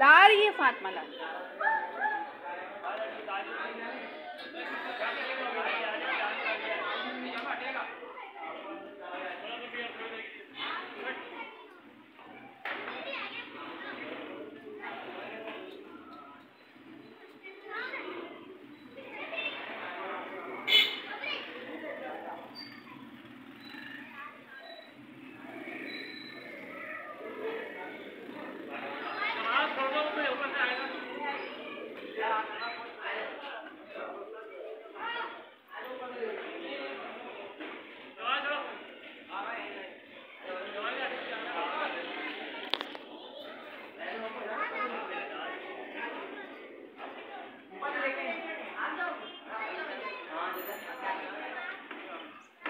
ला रही फातमा ला।